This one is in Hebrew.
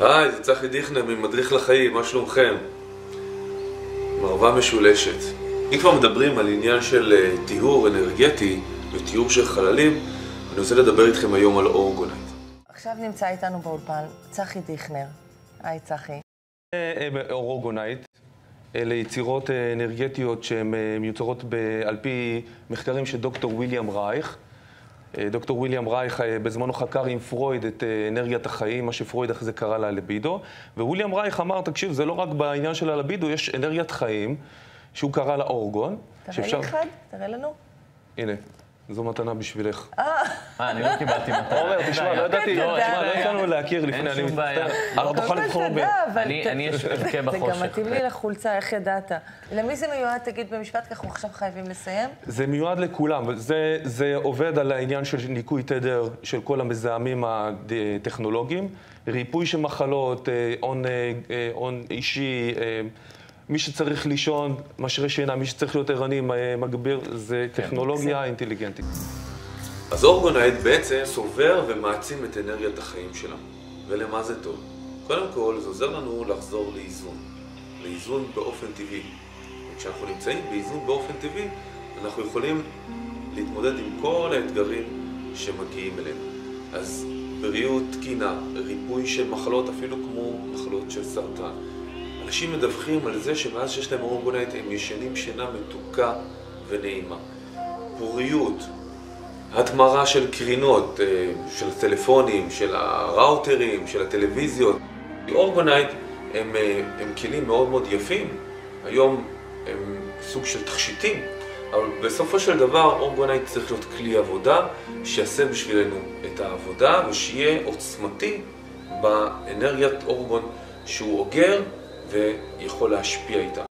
היי, זה צחי דיכנר ממדריך לחיים, מה שלומכם? מרווה משולשת. אם כבר מדברים על עניין של אה, טיהור אנרגטי וטיהור של חללים, אני רוצה לדבר איתכם היום על אורגונייט. עכשיו נמצא איתנו באולפן צחי דיכנר. היי צחי. אה, אורוגונייט, אלה יצירות אה, אנרגטיות שהן מיוצרות על פי מחקרים של דוקטור ויליאם רייך. דוקטור ויליאם רייך בזמנו חקר עם פרויד את אנרגיית החיים, מה שפרויד אחרי זה קרא לה לבידו. וויליאם רייך אמר, תקשיב, זה לא רק בעניין של הלבידו, יש אנרגיית חיים, שהוא קרא לה אורגון. תראה שאפשר... לי אחד, תראה לנו. הנה. זו מתנה בשבילך. אה, אני לא קיבלתי מתנה. עומר, תשמע, לא ידעתי, לא, תשמע, לא יצאנו להכיר לפני, אני מצטער. אבל תוכל לבחור בין. אני אבכה בחושך. זה גם מתאים לי לחולצה, איך ידעת? למי זה מיועד, תגיד במשפט, כי אנחנו עכשיו חייבים לסיים. זה מיועד לכולם, זה עובד על העניין של ניקוי תדר של כל המזהמים הטכנולוגיים, ריפוי של מחלות, הון אה, אה, אישי, אה, מי שצריך לישון, משרה שינה, מי שצריך להיות ערני, מגביר, זה כן, טכנולוגיה אינטליגנטית. אז אורגונייט בעצם סובר ומעצים את אנרגיית החיים שלנו. ולמה זה טוב? קודם כל, זה עוזר לנו לחזור לאיזון. לאיזון באופן טבעי. וכשאנחנו נמצאים באיזון באופן טבעי, אנחנו יכולים להתמודד עם כל האתגרים שמגיעים אלינו. אז בריאות תקינה, ריפוי של מחלות, אפילו כמו מחלות של סרטן. אנשים מדווחים על זה שמאז שיש להם אורגונייט הם ישנים שינה מתוקה ונעימה. פוריות, התמרה של קרינות, אה, של טלפונים, של הראוטרים, של הטלוויזיות. אורגונייט הם, אה, הם כלים מאוד מאוד יפים, היום הם סוג של תכשיטים, אבל בסופו של דבר אורגונייט צריך להיות כלי עבודה שיעשה בשבילנו את העבודה ושיהיה עוצמתי באנרגיית אורגון שהוא אוגר ויכול להשפיע איתה.